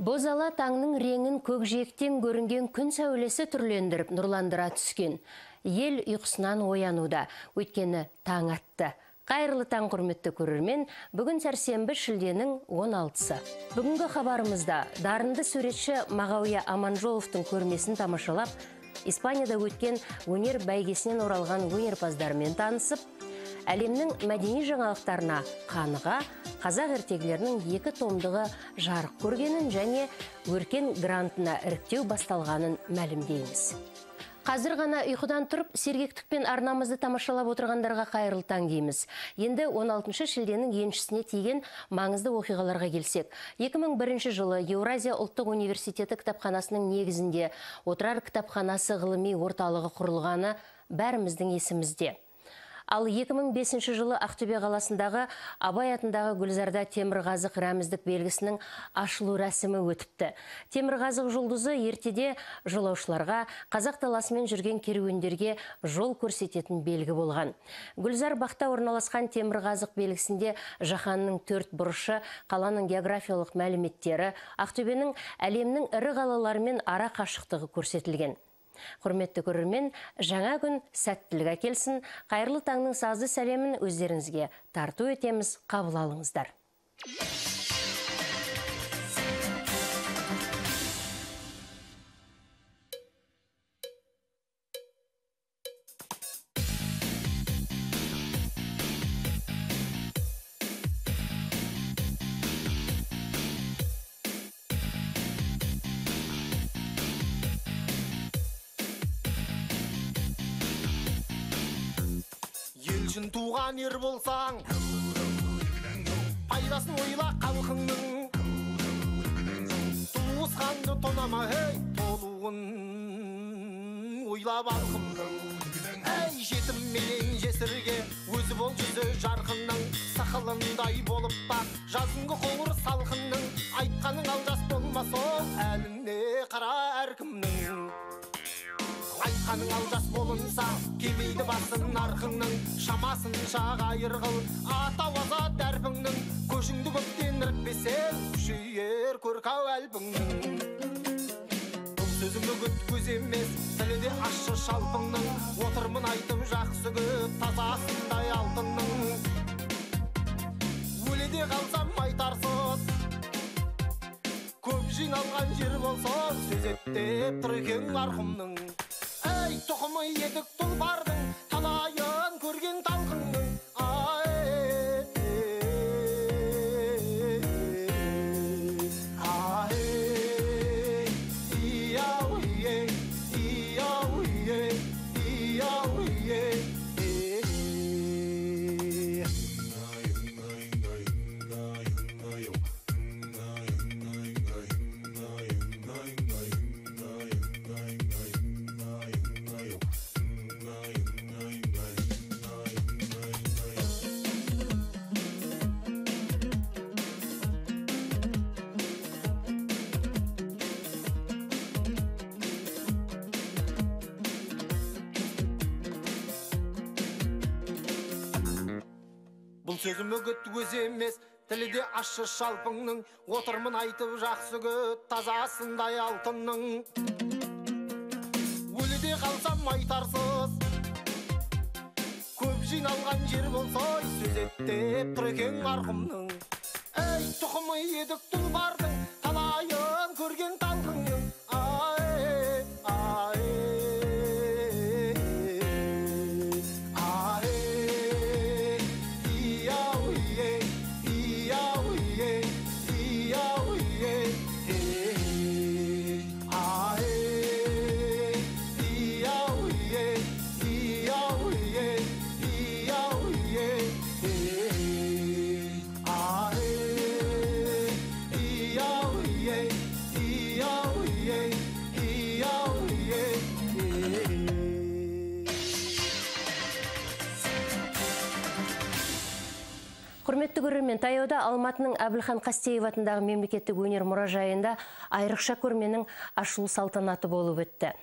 Бозала таңның реңін көкжиектен көрінген күн сәулесі түрлендіріп нұрландыра түскен. Ел ұйқысынан оянуда, өйткені таң атты. Қайырлы таң құрметті көрермен, бүгін сәрсенбі шілденің 16-сы. Бүгінгі хабарымызда дарынды суретші Мағауия Аманжоловтың көрмесін тамашалап, Испанияда өткен өнер бәйгесінен оралған өнерпаздармен танысып, әлемнің мәдени жаңалықтарына қаныға қазақ ертегілерінің екі томдығы жарық көргенін және өркен грантына іріктеу басталғанын мәлімдейміз. Қазір ғана ұйқыдан тұрып, сергектікпен арнамызды тамашалап отырғандарға қайырлы таң дейміз. Енді 16 шілденің еншісіне тиген маңызды оқиғаларға келсек. 2001 жылы Еуразия ұлттық университеті кітапханасының негізінде отырар кітапханасы ғылыми орталығы құрылғаны бәріміздің есімізде. Ал 2005 жылы Ақтөбе қаласындағы Абай атындағы Гүлзарда темірғазық рәміздік белгісінің ашылу рәсімі өтіпті. Темірғазық жұлдызы ертеде жолаушыларға қазақ таласымен жүрген керуендерге жол көрсететін белгі болған. Гүлзар бақта орналасқан темірғазық белгісінде жаһанның төрт бұрышы, қаланың географиялық мәліметтері, Ақтөбенің әлемнің ірі қалаларымен ара қашықтығы көрсетілген. Құрметті көрермен, жаңа күн сәттілік әкелсін. Қайырлы таңның сазды сәлемін өздеріңізге тарту етеміз, қабыл алыңыздар. Үшін туған ер болсаң пайдасын ойла халқыңның. Туысқанды тонама ей толуын ойлап алқымның әй жетім менен жесірге өзі бол жүзі жарқынның. Сақылындай болып бақ жазыңғы қоңыр салқынның. Айтқаның алдас болмас ол әліне қара әркімнің. Айтқаның алдас болынса келмейді басын нарқыңның шамасынша қайыр қыл атау азат дәрпіңнің көшіңді көптен ірікпесең күшейер көркау әлпіңнің. Сөзім үгіт көз емес тілі ащы шалпыңның. Отырмын айтып жақсы көп тазасындай алтынның. Өледе қалсам айтарсыз. Көп жиналған жер болса сөз еттеп тұр екен марқұмның тұқымы едік тұлпардың сөзім үгіт өз емес. Тілі де ащы шалпыңның отырмын айтып жақсы көт тазасындай алтынның. Өліде қалсам айтарсыз. Көп жиналған жер болса сөз еттеп тұр екен марқұмның ей тұқымы едік тұлпардың талайын көрген Құрметті көрермен, таяуда Алматының Әбілхан Қастеев атындағы мемлекеттік өнер мұражайында айрықша көрменің ашылу салтанаты болып өтті.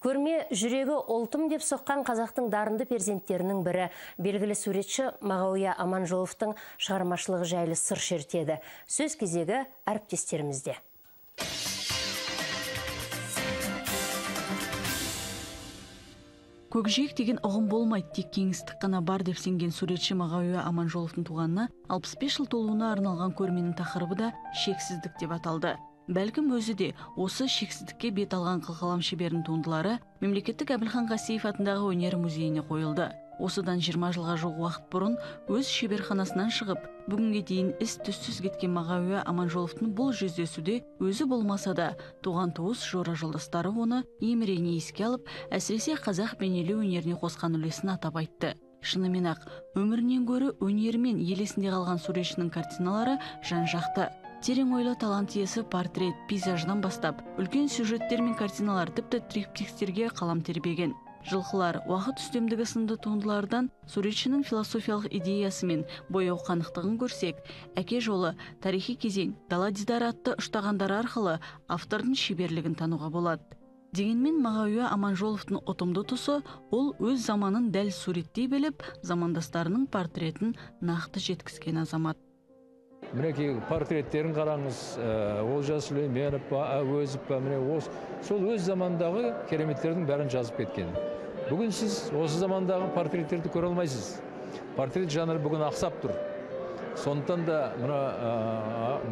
Көрме жүрегі ұлтым деп соққан қазақтың дарынды перзенттерінің бірі белгілі суретші Мағауия Аманжоловтың шығармашылығы жайлы сыр шертеді. Сөз кезегі әріптестерімізде. Көкжиек деген ұғым болмайды тек кеңістік қана бар деп сенген суретші мағауия аманжоловтың туғанына 65 жыл толуына арналған көрменің тақырыбы да шексіздік деп аталды. Бәлкім өзі де осы шексіздікке бет алған қылқалам шеберінің туындылары мемлекеттік әбілхан қасиев атындағы өнер музейіне қойылды. Осыдан 20 жылға жуық уақыт бұрын өз шеберханасынан шығып бүгінге дейін із түссіз кеткен мағауия аманжоловтың бұл жүздесуде өзі болмаса да туған туыс жора жолдастары оны емірене еске алып әсіресе қазақ бейнелеу өнеріне қосқан үлесін атап айтты. Шынымен ақ өмірінен гөрі өнерімен ел есінде қалған суретшінің картиналары жан жақты. Терең ойлы талант иесі портрет пейзаждан бастап үлкен сюжеттер мен картиналар тіпті триптихтерге қалам тербеген. Жылқылар уақыт үстемдігі сынды туындылардан суретшінің философиялық идеясы мен бояу қанықтығын көрсек әке жолы тарихи кезең дала дидары атты ұштағандары арқылы автордың шеберлігін тануға болады. Дегенмен мағауия аманжоловтың ұтымды тұсы ол өз заманын дәл суреттей біліп замандастарының портретін нақты жеткізген азамат. Мінекей портреттерін қараңыз олжас сүлейменов па әуезов па міне осы сол өз замандағы кереметтердің бәрін жазып кеткен. Бүгін сіз осы замандағы портреттерді көре алмайсыз. Портрет жанры бүгін ақсап тұр. Сондықтан да мына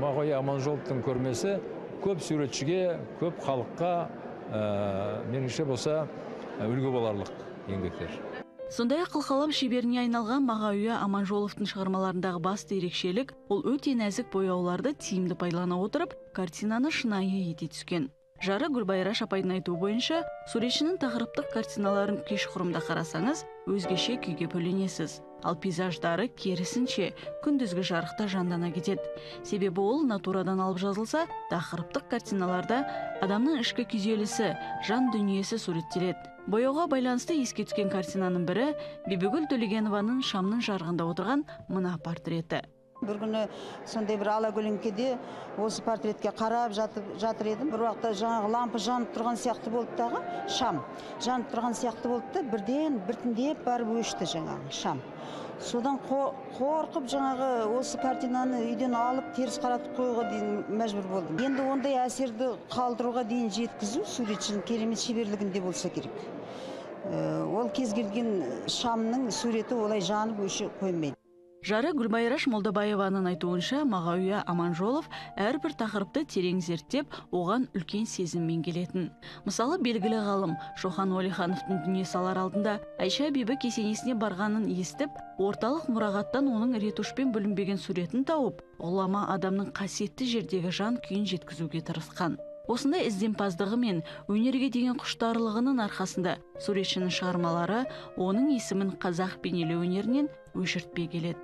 мағауия аманжоловтың көрмесі көп суретшіге көп халыққа ә, меніңше болса үлгі боларлық еңбектер. Сондай ақ қылқалам шеберіне айналған мағауия аманжоловтың шығармаларындағы басты ерекшелік ол өте нәзік бояуларды тиімді пайдалана отырып картинаны шынайы ете түскен. Жары гүлбайраш апайдың айтуы бойынша суретшінің тақырыптық картиналарын кешқұрымда қарасаңыз өзгеше күйге бөленесіз. Ал пейзаждары керісінше күндізгі жарықта жандана кетеді. Себебі ол натурадан алып жазылса тақырыптық картиналарда адамның ішкі күйзелісі жан дүниесі суреттеледі. Бояуға байланысты еске түскен картинаның бірі бибігүл төлегенованың шамның жарығында отырған мына портреті бір күні сондай бір алакөлеңкеде осы портретке қарап жатып жатыр едім. Бір уақытта жаңағы лампа жанып тұрған сияқты болды дағы шам. Жанып тұрған сияқты болды да бірден біртіндеп барып өшті жаңағы шам. Содан қорқып жаңағы осы картинаны үйден алып теріс қаратып қоюға дейін мәжбүр болдым. Енді ондай әсерді қалдыруға дейін жеткізу суретшінің керемет шеберлігінде болса керек. Э, ол кез келген шамның суреті олай жанып өше қоймайды. Жары гүлбайраш молдабаеваның айтуынша мағауия аманжолов әрбір тақырыпты терең зерттеп оған үлкен сезіммен келетін мысалы белгілі ғалым шохан уәлихановтың дүние салар алдында айша бибі кесенесіне барғанын естіп орталық мұрағаттан оның ретушпен бүлінбеген суретін тауып ғұлама адамның қасиетті жердегі жан күйін жеткізуге тырысқан. Осындай ізденпаздығы мен өнерге деген құштарлығының арқасында суретшінің шығармалары оның есімін қазақ бейнелеу өнерінен өшіртпей келеді.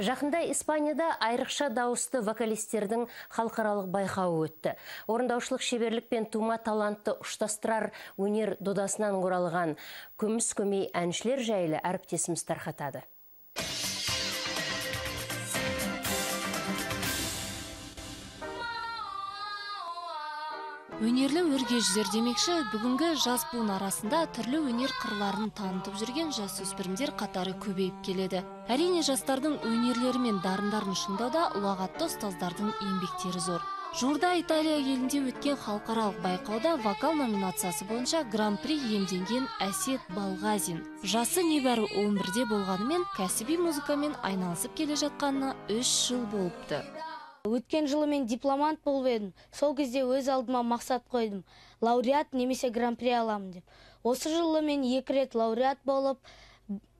Жақында Испанияда айрықша дауысты вокалистердің халықаралық байқауы өтті. Орындаушылық шеберлік пен тума талантты ұштастырар өнер додасынан оралған күміс көмей әншілер жайлы әріптесіміз тарқатады. Өнерлі өрге жүзер демекші бүгінгі жас буын арасында түрлі өнер қырларын танытып жүрген жасөспірімдер қатары көбейіп келеді. Әрине жастардың өнерлері мен дарындарын шыңдауда ұлағатты ұстаздардың еңбектері зор. Жуырда италия елінде өткен халықаралық байқауда вокал номинациясы бойынша гран при иемденген әсет балғазин. Жасы небәрі 11-де болғанымен кәсіби музыкамен айналысып келе жатқанына үш жыл болыпты. Өткен жылы мен дипломант болып едім. Сол кезде өз алдыма мақсат қойдым. Лауреат немесе гран при аламын деп. Осы жылы мен екі рет лауреат болып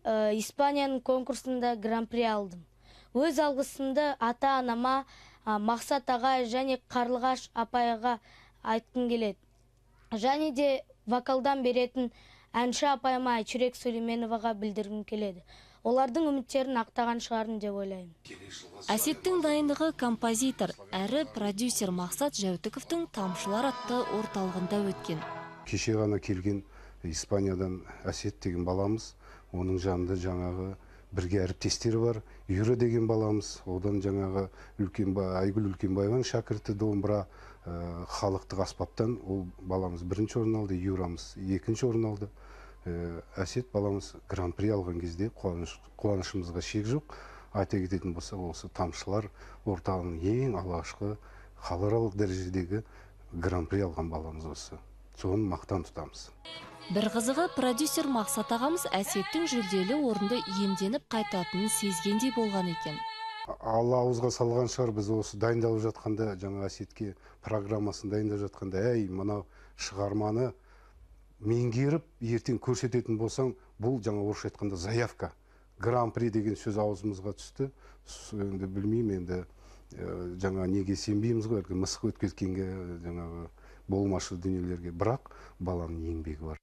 ә, испанияның конкурсында гран при алдым. Өз алғысымды ата анама мақсат аға және қарлығаш апайға айтқым келеді. Және де вокалдан беретін әнші апайыма айчүрек сүлейменоваға білдіргім келеді. Олардың үміттерін ақтаған шығармын деп ойлаймын. Әсеттің дайындығы композитор әрі продюсер мақсат жәутіковтің тамшылар атты орталығында өткен. Кеше ғана келген испаниядан әсет деген баламыз оның жанында жаңағы бірге әріптестері бар юра деген баламыз одан жаңағы үлкенбай айгүл үлкенбаеваның шәкірті домбыра ә, халықтық аспаптан ол баламыз бірінші орын алды юрамыз екінші орын алды. Э, әсет баламыз гран при алған кезде қуаныш, қуанышымызға шек жоқ. Айта кететін болсақ осы тамшылар орталығының ең алғашқы халықаралық дәрежедегі гран при алған баламыз осы. Соны мақтан тұтамыз. Бір қызығы продюсер мақсат ағамыз әсеттің жүлделі орынды иемденіп қайтатынын сезгендей болған екен. Алла ауызға салған шығар біз осы дайындалып жатқанда жаңа әсетке программасын дайындап жатқанда әй мынау шығарманы меңгеріп ертең көрсететін болсаң бұл жаңа орысша айтқанда заявка. Гран при деген сөз аузымызға түсті. Енді білмеймін енді ә, жаңа неге сенбейміз ғой? Әлгі мысық өткізгенге жаңағы болмашы дүниелерге. Бірақ баланың еңбегі бар.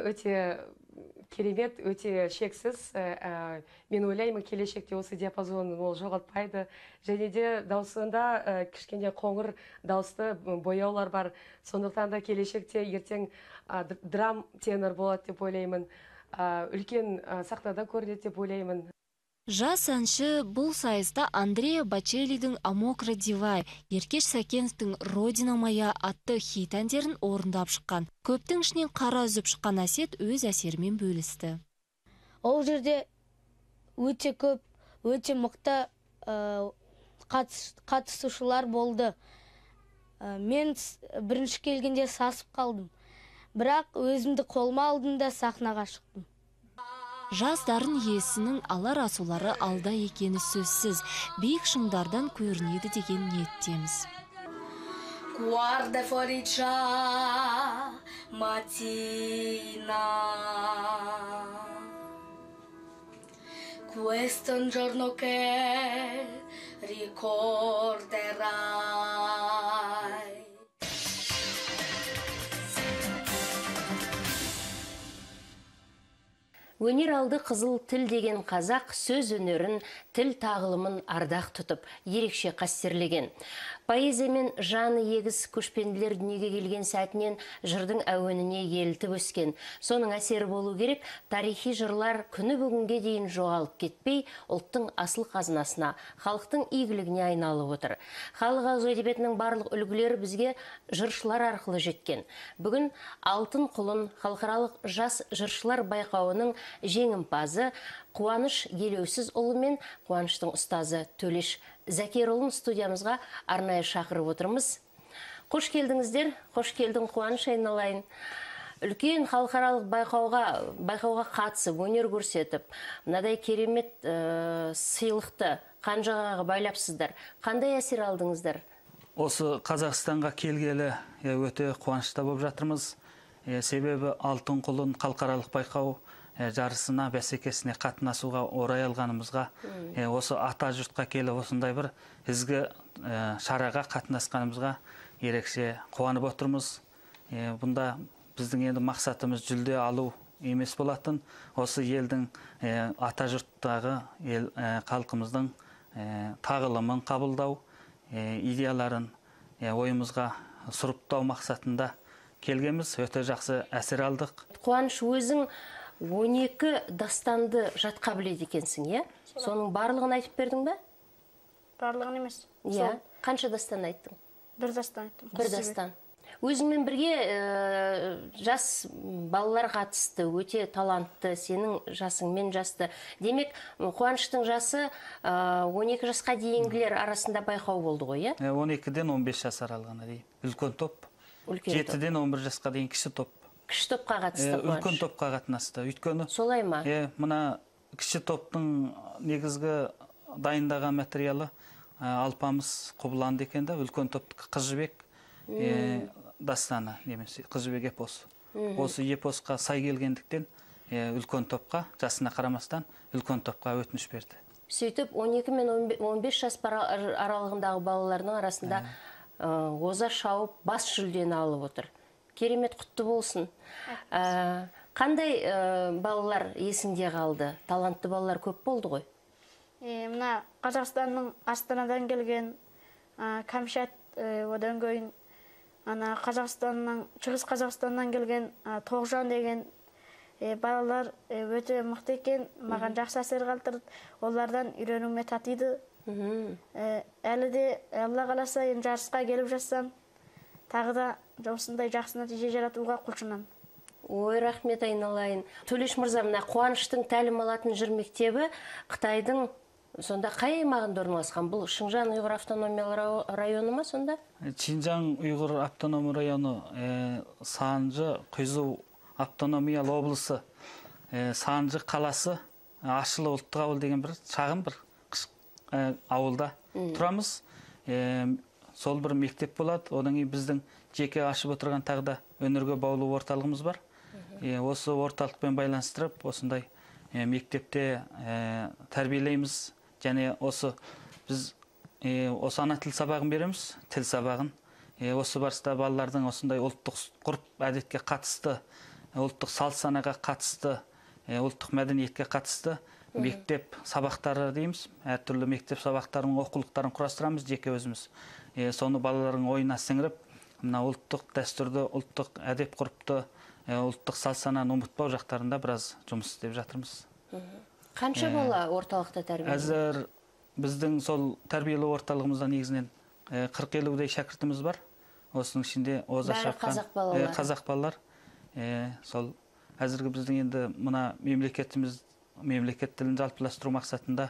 Өте керемет өте шексіз Ә, мен ойлаймын келешекте осы диапазон ол жоғалтпайды. Және де дауысында ә, кішкене қоңыр дауысты бояулар бар. Сондықтан да келешекте ертең ә, драм тенор болады деп ойлаймын. Үлкен сахнада көрінеді деп ойлаймын. Жас әнші бұл сайыста Андрея Бачелидің «Амокра Дивай», Еркеш Сәкеновтің «Родина моя» атты хит әндерін орындап шыққан. Көптің ішінен қара үзіп шыққан әсет өз әсерімен бөлісті. ол жерде өте көп өте мықты ә, қатыс- қатысушылар болды Ә, мен бірінші келгенде сасып қалдым бірақ өзімді қолыма алдым да сахнаға шықтым Жас дарын иесінің алар асулары алда екені сөзсіз, биік шыңдардан көрінеді деген ниеттеміз. Guarda fuori già mattina. Questo. Өнер алды қызыл тіл деген қазақ сөз өнерін тіл тағылымын ардақ тұтып ерекше қастерлеген. Поэзия мен жаны егіз көшпенділер дүниеге келген сәтінен жырдың әуеніне елтіп өскен. Соның әсері болу керек тарихи жырлар күні бүгінге дейін жоғалып кетпей ұлттың асыл қазынасына халықтың игілігіне айналып отыр. Халық ауыз әдебиетінің барлық үлгілері бізге жыршылар арқылы жеткен. Бүгін алтын құлын халықаралық жас жыршылар байқауының жеңімпазы қуаныш елеусізұлы мен қуаныштың ұстазы төлеш зәкерұлын студиямызға арнайы шақырып отырмыз. Қош келдіңіздер қош келдің қуаныш айналайын. Үлкен халықаралық байқауға байқауға қатысып өнер көрсетіп мынадай керемет ә, сыйлықты қанжығаға байлапсыздар. Қандай әсер алдыңыздар? Осы қазақстанға келгелі өте қуанышта болып жатырмыз. Себебі алтын құлын халықаралық байқау жарысына бәсекесіне қатынасуға орай алғанымызға е, осы ата жұртқа келіп осындай бір ізгі е, шараға қатынасқанымызға ерекше қуанып отырмыз. Бұнда біздің енді мақсатымыз жүлде алу емес болатын. Осы елдің ата жұрттағы ел, халқымыздың тағылымын қабылдау идеяларын ойымызға сұрыптау мақсатында келгенбіз. Өте жақсы әсер алдық. Қуаныш өзің 12 дастанды жатқа біледі екенсің иә? Соның барлығын айтып бердің бе барлығын емес. Иә. Қанша дастан айттың? бір дастан айттым. бір дастан. өзіңмен бірге ә, жас балалар қатысты өте талантты сенің жасыңмен жасты. Демек қуаныштың жасы ә, 12 жасқа дейінгілер арасында байқау болды ғой иә? Е, 12-ден 15 жас аралығына дейін. Үлкен топ. Үлкен топ. 7-ден 11 жасқа дейін кіші топ. Кіші топқа қатысты үлкен қуаныш топқа қатынасты. Өйткені солай ма? е, мына кіші топтың негізгі дайындаған материалы ә, алпамыс құбыланды екен да үлкен топтікі қыз жібек дастаны немесе қыз жібек эпос осы эпосқа сай келгендіктен үлкен топқа жасына қарамастан үлкен топқа өтініш берді. Сөйтіп 12 мен 15 жас аралығындағы балалардың арасында оза шауып бас жүлдені алып отыр. Керемет құтты болсын. Ә, қандай ә, балалар есіңде қалды? Талантты балалар көп болды ғой. Е, мына қазақстанның астанадан келген ә, кәмшат ә, одан кейін ана қазақстанның шығыс қазақстаннан келген ә, тоғжан деген балалар өте мықты екен маған жақсы әсер қалдырды. Олардан үйренуіме татиды. Ә, әлі де алла қаласа енді жарысқа келіп жатсам тағы да осындай жақсы нәтиже жаратуға құлшынамын ой рахмет айналайын. Төлеш мырза мына қуаныштың тәлім алатын жыр мектебі қытайдың сонда қай аймағында орналасқан? Бұл шыңжаң ұйғыр автономиялы районы ма сонда? Чинжаң ұйғыр автономия районы э, Санжы Құйзу автономиялы облысы. Э, Санжы қаласы Ашылы ұлттық ауыл деген бір шағын бір қыш- э, ауылда тұрамыз. Сол бір мектеп болады. Одан кейін біздің жеке ашып отырған тағы да өнерге баулу орталығымыз бар. Е, осы орталықпен байланыстырып осындай е, мектепте е, тәрбиелейміз. Және осы біз е, осы ана тіл сабағын береміз. Тіл сабағын. Е, осы барыста балалардың осындай ұлттық ғұрып әдетке қатысты ұлттық салт санаға қатысты ұлттық мәдениетке қатысты мектеп сабақтары дейміз. Әртүрлі мектеп сабақтарының оқулықтарын құрастырамыз жеке өзіміз. Соны балалардың ойына сіңіріп мына ұлттық дәстүрді ұлттық әдеп ғұрыпты е, ұлттық салт сананы ұмытпау жақтарында біраз жұмыс істеп жатырмыз. Қанша бала орталықта тәрбие әзір біздің сол тәрбиелеу орталығымызда негізінен қырық елудей шәкіртіміз бар. Осының ішінде оза шапқан қазақ балалары. е, қазақ балалар. Сол әзіргі біздің енді мына мемлекетіміз мемлекет тілін жалпыластыру мақсатында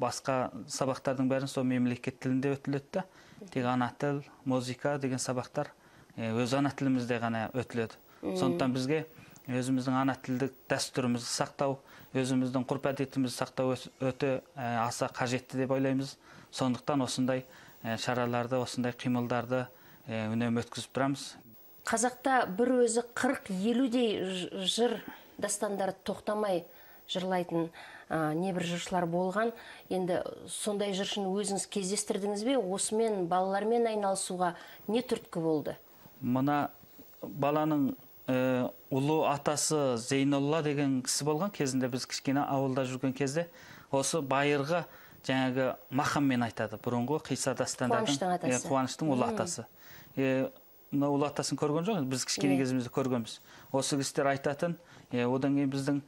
басқа сабақтардың бәрін сол мемлекет тілінде өтіледі да. Тек ана тіл музыка деген сабақтар өз ана тілімізде ғана өтіледі. Сондықтан бізге өзіміздің ана тілдік дәстүрімізді сақтау өзіміздің ғұрп әдетімізді сақтау өте аса қажетті деп ойлаймыз. Сондықтан осындай шараларды осындай қимылдарды үнемі өткізіп тұрамыз. Қазақта бір өзі 40-50дей ж- жыр дастандарды тоқтамай жырлайтын. А, небір жыршылар болған. Енді сондай жыршыны өзіңіз кездестірдіңіз бе? Осымен балалармен айналысуға не түрткі болды? Мына баланың ә, ұлы атасы зейнолла деген кісі болған. Кезінде біз кішкене ауылда жүрген кезде осы байырғы жаңағы махаммен айтады бұрынғы қиса дастандардың. Е, қуаныштың ұлы атасы. Мына ұлы атасын көрген жоқ біз кішкене Иә. кезімізде көргенбіз. Осы кісілер айтатын одан кейін біздің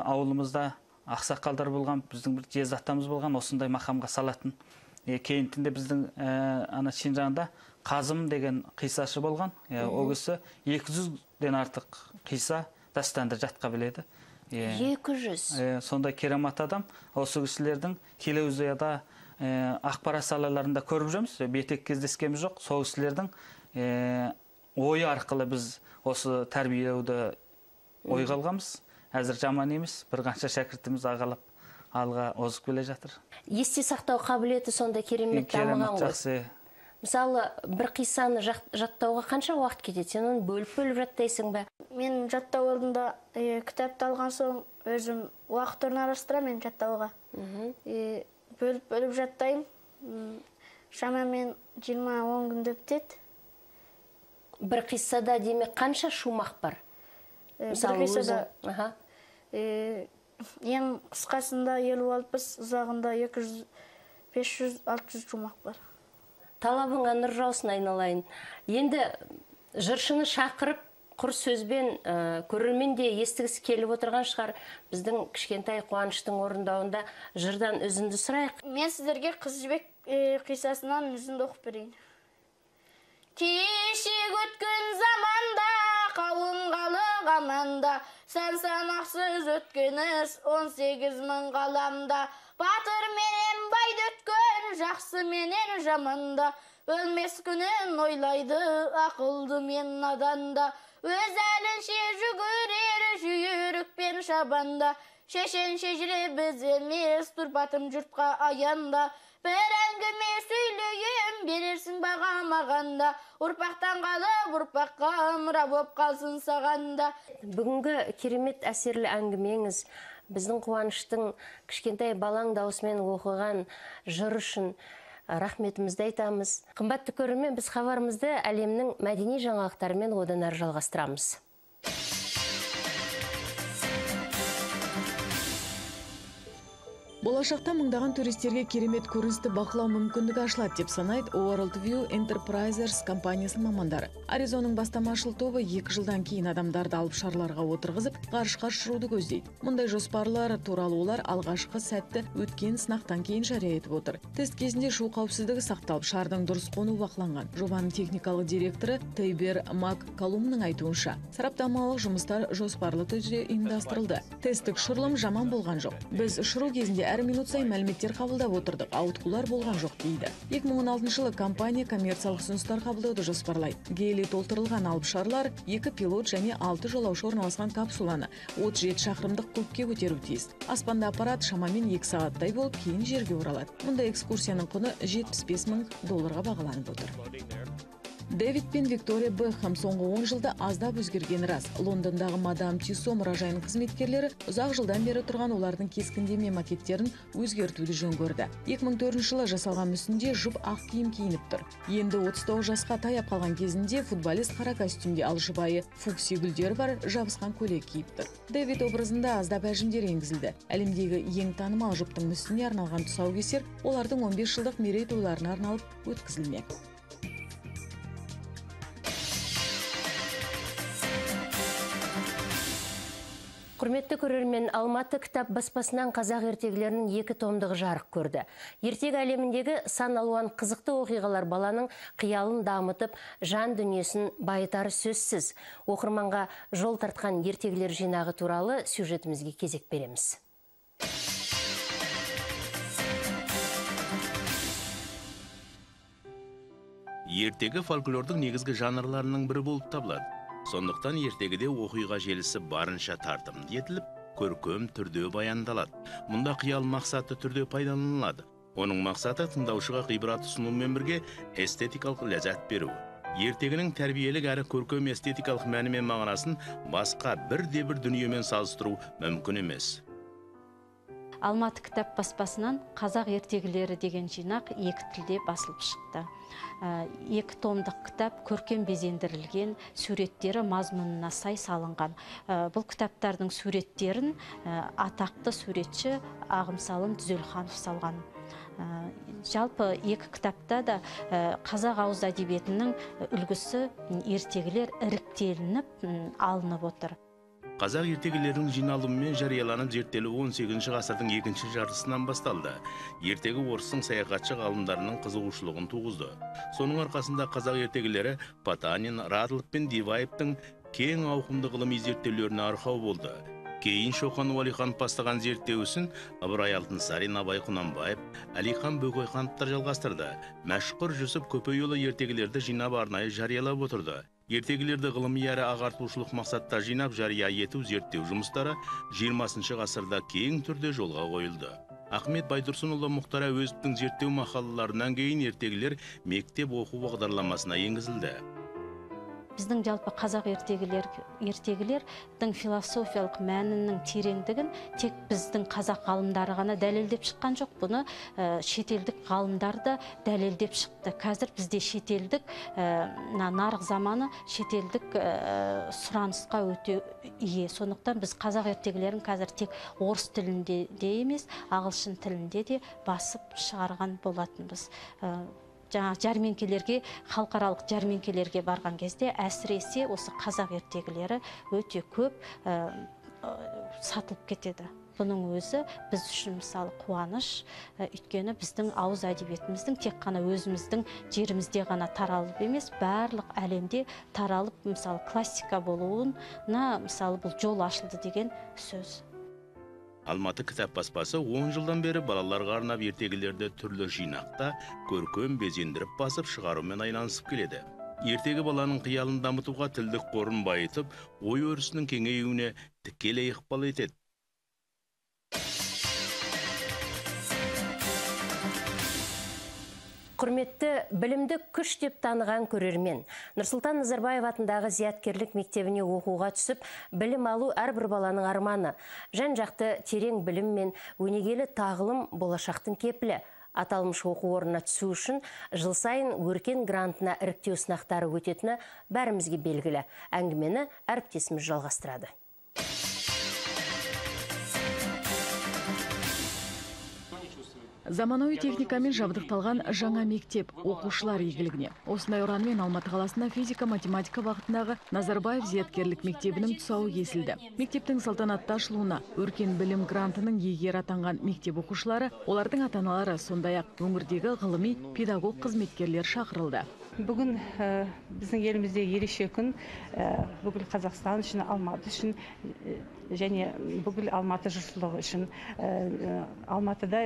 ауылымызда ақсақалдар болған біздің бір жез атамыз болған осындай махамға салатын. Е, кейінтінде біздің ә, ана шинжаңда қазым деген қисашы болған. Е, ол кісі 200-ден артық қиса дастанды жатқа біледі. Е, 200 Е, сондай керемет адам. Осы кісілердің телевизияда е, ақпарат салаларында көріп жүрміз. Бетек кездескеніміз жоқ. Сол кісілердің е, ойы арқылы біз осы тәрбиелеуді ойға алғанбыз. Әзір жаман емес бір қанша шәкіртіміз ағалап алға озып келе жатыр. Есте сақтау қабілеті сонда керемет дамыған ғой. жақсы. Мысалы бір қиссаны жаттауға қанша уақыт кетеді? Сен оны бөліп бөліп жаттайсың ба? Мен жаттау алдында кітапты алған соң өзім уақыт орналастырамын мен жаттауға. Е, бөліп бөліп жаттаймын. Шамамен 20-10 күнде бітеді бір қиссада демек қанша шумақ бар? Бір мысалы қиссада өзің аха е, ең қысқасында 50-60 ұзағында 200 500-600 шумақ бар. Талабыңа нұр жаусын айналайын. Енді жыршыны шақырып құр сөзбен ә, көрермен де естігісі келіп отырған шығар. Біздің кішкентай қуаныштың орындауында жырдан үзінді сұрайық. Мен сіздерге қыз жібек е, қиссасынан үзінді оқып берейін. Кешек өткен заманда қауым халық аманда сан санақсыз өткені он сегіз мың ғаламда батыр менен байды өткен жақсы менен жаманда өлмес күнін ойлайды ақылды мен наданда өз әлінше жүгірер жүйрікпен шабанда шешенше жүре біз емес тұрпатым жұртқа аянда бір әңгіме сөйлейін берерсің баға мағанда ұрпақтан қалып ұрпаққа мұра боп қалсын сағанда бүгінгі керемет әсерлі әңгімеңіз біздің қуаныштың кішкентай балаң даусымен оқыған жыр үшін рахметімізді айтамыз қымбатты көрермен біз хабарымызды әлемнің мәдени жаңалықтарымен одан әрі жалғастырамыз болашақта мыңдаған туристерге керемет көріністі бақылау мүмкіндігі ашылады деп санайды world view enterprisers компаниясының мамандары. Аризоның бастамашыл тобы екі жылдан кейін адамдарды алып шарларға отырғызып ғарышқа ұшыруды көздейді. Мұндай жоспарлар туралы олар алғашқы сәтті өткен сынақтан кейін жария етіп отыр. Тест кезінде ұшу қауіпсіздігі сақталып шардың дұрыс қонуы бақыланған. Жобаның техникалық директоры тейбер мак колумның айтуынша сараптамалық жұмыстар жоспарлы түрде ұйымдастырылды. Тесттік ұшырылым жаман болған жоқ. Біз ұшыру кезінде әр минут сайын мәліметтер қабылдап отырдық. Ауытқулар болған жоқ дейді. 2016 жылы компания коммерциялық ұсыныстар қабылдауды жоспарлайды. Гели толтырылған алып шарлар екі пилот және алты жолаушы орналасқан капсуланы 37 шақырымдық көкке көтеру тиіс. Аспанда аппарат шамамен екі сағаттай болып кейін жерге оралады. Мұндай экскурсияның құны 75 мың долларға бағаланып отыр. Дэвид пен виктория бекхэм соңғы он жылда аздап өзгергені рас. Лондондағы мадам тюсо мұражайының қызметкерлері ұзақ жылдан бері тұрған олардың кескіндеме макеттерін өзгертуді жөн көрді. 2004 жылы жасалған мүсінде жұп ақ киім киініп тұр. Енді 39 жасқа таяп қалған кезінде футболист қара костюмде ал жұбайы фукси гүлдері бар жабысқан көйлек киіп тұр. Дэвид образында аздап әжімдер енгізілді. Әлемдегі ең танымал жұптың мүсініне арналған тұсаукесер олардың 15 жылдық мерейтойларына арналып өткізілмек. Құрметті көрермен Алматы кітап баспасынан қазақ ертегілерінің екі томдығы жарық көрді. Ертегі әлеміндегі сан алуан қызықты оқиғалар баланың қиялын дамытып, жан дүниесін байытары сөзсіз. Оқырманға жол тартқан ертегілер жинағы туралы сюжетімізге кезек береміз. ертегі фольклордың негізгі жанрларының бірі болып табылады сондықтан ертегіде оқиға желісі барынша тартымды етіліп көркем түрде баяндалады. Мұнда қиял мақсатты түрде пайдаланылады. Оның мақсаты тыңдаушыға ғибрат ұсынумен бірге эстетикалық ләззат беру ертегінің тәрбиелік әрі көркем эстетикалық мәні мен мағынасын басқа бірде бір дүниемен салыстыру мүмкін емес. Алматы кітап баспасынан қазақ ертегілері деген жинақ екі тілде басылып шықты. Ә, екі томдық кітап көркем безендірілген суреттері мазмұнына сай салынған. Ә, бұл кітаптардың суреттерін ә, атақты суретші ағымсалым дүзелханов салған. Жалпы екі кітапта да қазақ ауыз әдебиетінің үлгісі ертегілер іріктелініп алынып отыр. Қазақ ертегілерінің жиналымымен жарияланып зерттелуі 18 ғасырдың екінші жартысынан басталды. Ертегі орыстың саяхатшы ғалымдарының қызығушылығын туғызды. Соның арқасында қазақ ертегілері потанин радлов пен диваевтың кең ауқымды ғылыми зерттеулеріне арқау болды. Кейін шоқан уәлиханов бастаған зерттеу ісін ыбырай алтынсарин абай құнанбаев әлихан бөкейхановтар жалғастырды. Мәшһүр жүсіп көпейұлы ертегілерді жинап арнайы жариялап отырды. Ертегілерді ғылыми әрі ағартушылық мақсатта жинап жария ету зерттеу жұмыстары 20 ғасырда кең түрде жолға қойылды. Ахмет байтұрсынұлы мұхтар әуезовтің зерттеу мақалаларынан кейін ертегілер мектеп оқу бағдарламасына енгізілді. Біздің жалпы қазақ ертегілер ертегілердің философиялық мәнінің тереңдігін тек біздің қазақ ғалымдары ғана дәлелдеп шыққан жоқ. Бұны ә, шетелдік ғалымдар да дәлелдеп шықты. Қазір бізде шетелдік ә, нарық заманы шетелдік ә, сұранысқа өте ие. Сондықтан біз қазақ ертегілерін қазір тек орыс тілінде де емес ағылшын тілінде де басып шығарған болатынбыз. Жаңағы жәрмеңкелерге халықаралық жәрмеңкелерге барған кезде әсіресе осы қазақ ертегілері өте көп ә, сатылып кетеді. Бұның өзі біз үшін мысалы қуаныш өйткені біздің ауыз әдебиетіміздің тек қана өзіміздің жерімізде ғана таралып емес барлық әлемде таралып мысалы классика болуына мысалы бұл жол ашылды деген сөз. Алматы кітап баспасы 10 жылдан бері балаларға арнап ертегілерді түрлі жинақта көркем безендіріп басып шығарумен айналысып келеді. Ертегі баланың қиялын дамытуға тілдік қорын байытып ой өрісінің кеңеюіне тікелей ықпал етеді. Құрметті білімді күш деп таныған көрермен. Нұрсұлтан Назарбаев атындағы зияткерлік мектебіне оқуға түсіп, білім алу әрбір баланың арманы. Жан жақты терең білім мен өнегелі тағылым болашақтың кепілі. Аталмыш оқу орнына түсу үшін жыл сайын өркен грантына іріктеу сынақтары өтетіні бәрімізге белгілі. Әңгімені әріптесіміз жалғастырады. Заманауи техникамен жабдықталған жаңа мектеп оқушылар игілігіне. Осындай ұранмен алматы қаласында физика математика бағытындағы назарбаев зияткерлік мектебінің тұсауы кесілді. Мектептің салтанатты ашылуына өркен білім грантының иегері атанған мектеп оқушылары олардың ата аналары сондай ақ өңірдегі ғылыми педагог қызметкерлер шақырылды. Бүгін біздің елімізде ерекше күн бүкіл қазақстан үшін алматы үшін және бүкіл алматы жұртшылығы үшін алматыда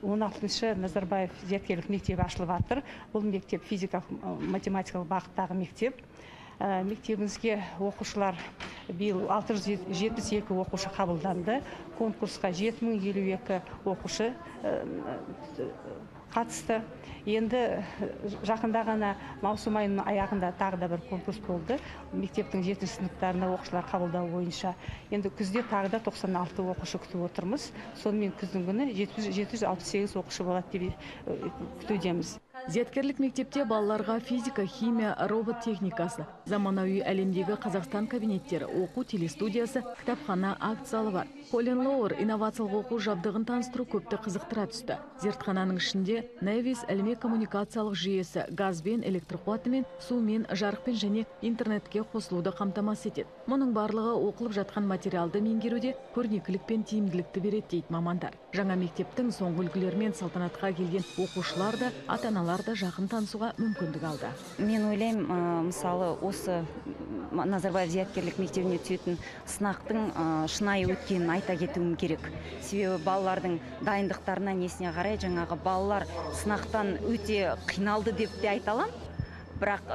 16-шы назарбаев зияткерлік мектебі ашылып жатыр бұл мектеп физикалық математикалық бағыттағы мектеп мектебімізге оқушылар биыл 672 оқушы қабылданды конкурсқа 7052 оқушы қатысты. Енді жақында ғана маусым айының аяғында тағы да бір конкурс болды. Мектептің жетінші сыныптарына оқушылар қабылдау бойынша. Енді күзде тағы да 96 оқушы күтіп отырмыз. Сонымен күздің күні 768 оқушы болады деп күтудеміз. Зияткерлік мектепте балаларға физика химия робот техникасы заманауи әлемдегі қазақстан кабинеттері оқу телестудиясы кітапхана акт залы бар. Колин лоуэр инновациялық оқу жабдығын таныстыру көпті қызықтыра түсті. Зертхананың ішінде невис ілме коммуникациялық жүйесі газбен электр қуатымен сумен жарықпен және интернетке қосылуды қамтамасыз етеді. Мұның барлығы оқылып жатқан материалды меңгеруде көрнекілік пен тиімділікті береді дейді мамандар. Жаңа мектептің соңғы үлгілерімен салтанатқа келген оқушылар да ата аналар жақын танысуға мүмкіндік алды. Мен ойлаймын мысалы осы назарбаев зияткерлік мектебіне түсетін сынақтың шынайы өткенін айта кетуім керек. Себебі балалардың дайындықтарына несіне қарай жаңағы балалар сынақтан өте қиналды деп те айта аламын. Бірақ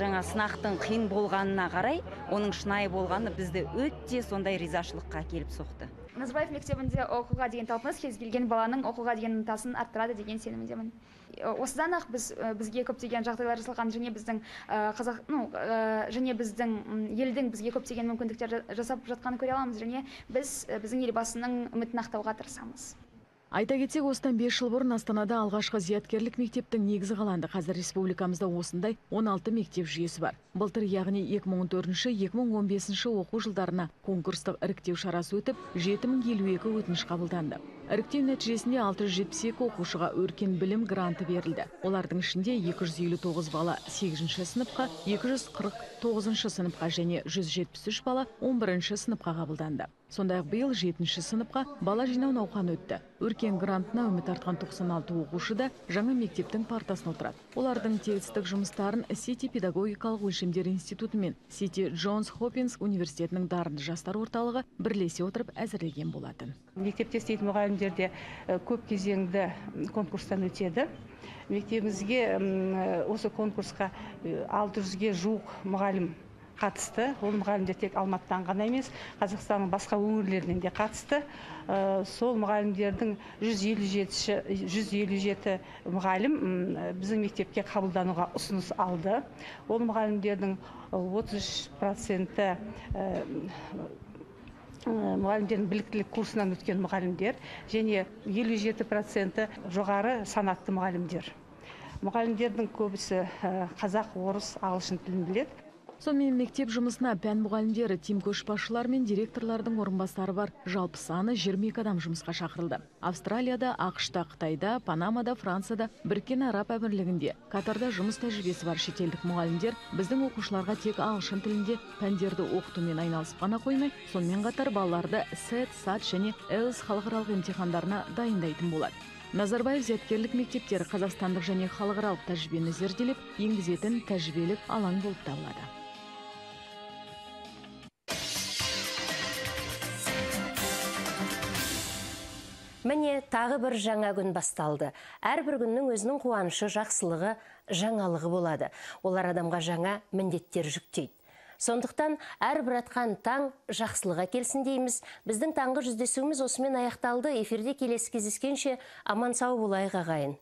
жаңа сынақтың қиын болғанына қарай оның шынайы болғаны бізді өте сондай ризашылыққа әкеліп соқты. Назарбаев мектебінде оқуға деген талпыныс кез келген баланың оқуға деген ынтасын арттырады деген сенімдемін. Осыдан ақ біз бізге көптеген жағдайлар жасалған және біздің қазақ ну және біздің елдің бізге көптеген мүмкіндіктер жасап жатқанын көре аламыз және біз біздің елбасының үмітін ақтауға тырысамыз. Айта кетсек осыдан бес жыл бұрын астанада алғашқы зияткерлік мектептің негізі қаланды. Қазір республикамызда осындай 16 мектеп жүйесі бар. Былтыр яғни 2014-2015 оқу жылдарына конкурстық іріктеу шарасы өтіп 7052 өтініш қабылданды. Іріктеу нәтижесінде 672 оқушыға өркен білім гранты берілді. Олардың ішінде 259 бала 8 сыныпқа 249 сыныпқа және 173 бала 11 сыныпқа қабылданды. Сондай ақ биыл жетінші сыныпқа бала жинау науқаны өтті. Өркен грантына үміт артқан 96 оқушы да жаңа мектептің партасына отырады. Олардың тегістік жұмыстарын сити педагогикалық өлшемдер институты мен сити джонс хоппинс университетінің дарынды жастар орталығы бірлесе отырып әзірлеген болатын. Мектепте істейтін мұғалімдер де көп кезеңді конкурстан өтеді. Мектебімізге осы конкурсқа алты жүзге жуық мұғалім қатысты. Ол мұғалімдер тек алматыдан ғана емес қазақстанның басқа өңірлерінен де қатысты. Сол мұғалімдердің 157 мұғалім біздің мектепке қабылдануға ұсыныс алды. Ол мұғалімдердің 33 проценті мұғалімдердің біліктілік курсынан өткен мұғалімдер және 57 проценті жоғары санатты мұғалімдер. Мұғалімдердің көбісі қазақ орыс ағылшын тілін біледі. Сонымен мектеп жұмысына пән мұғалімдері тим көшбасшылар мен директорлардың орынбасары бар. Жалпы саны 22 адам жұмысқа шақырылды. Австралияда ақшта қытайда панамада францияда біріккен араб әмірлігінде катарда жұмыс тәжірибесі бар шетелдік мұғалімдер біздің оқушыларға тек ағылшын тілінде пәндерді оқытумен айналысып қана қоймай сонымен қатар балаларды сет сат және элс халықаралық емтихандарына дайындайтын болады. Назарбаев зияткерлік мектептері қазақстандық және халықаралық тәжірибені зерделеп енгізетін тәжірибелік алаң болып табылады. Міне тағы бір жаңа күн басталды. Әрбір күннің өзінің қуанышы, жақсылығы, жаңалығы болады. Олар адамға жаңа міндеттер жүктейді. Сондықтан әрбір атқан таң жақсылыға келсін дейміз. Біздің таңғы жүздесуіміз осымен аяқталды. Эфирде келесі кездескенше аман сау болайық ағайын.